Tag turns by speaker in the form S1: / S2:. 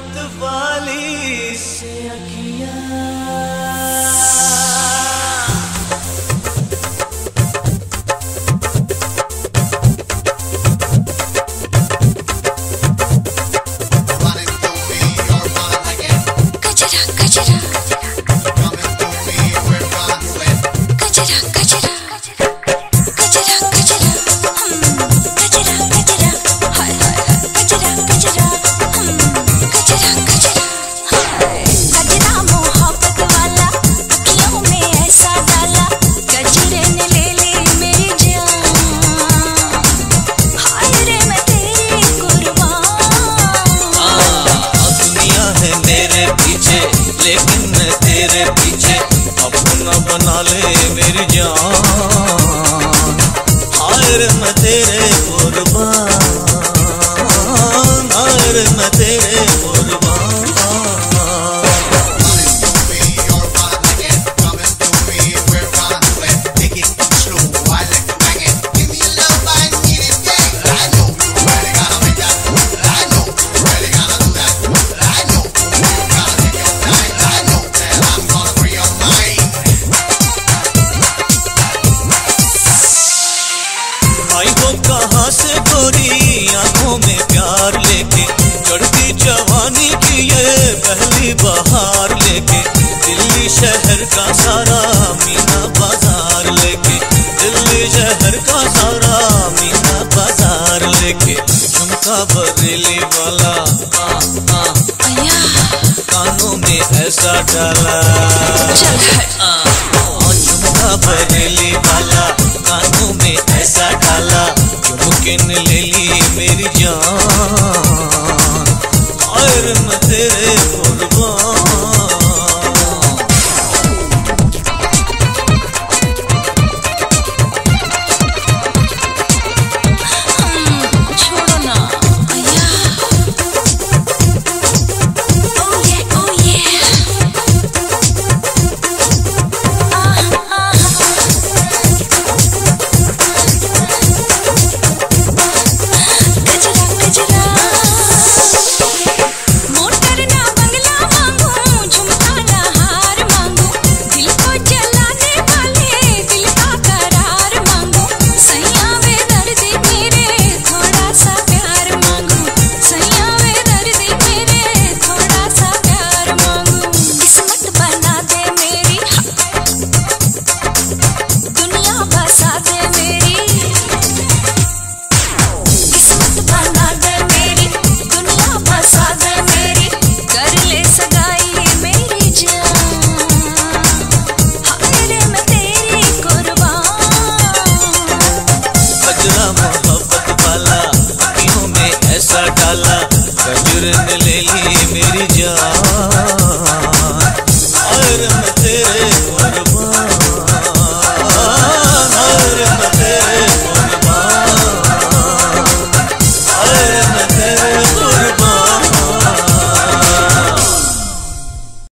S1: मतवाली से अखियाँ तेरे पीछे अपना बना ले मेरी जान। हायर मैं तेरे कुर्बान हायर मैं तेरे शहर का सारा मीना बाज़ार लेके दिल्ली शहर का सारा मीना बाज़ार लेके झुमका बरेली वाला कानों में ऐसा डाला। झुमका बरेली वाला कानों में ऐसा डाला चुमकिन ले ली मेरी जान। और मैं तेरे पैसा डाला खजूर ने ले ली मेरी जान। और मैं तेरे और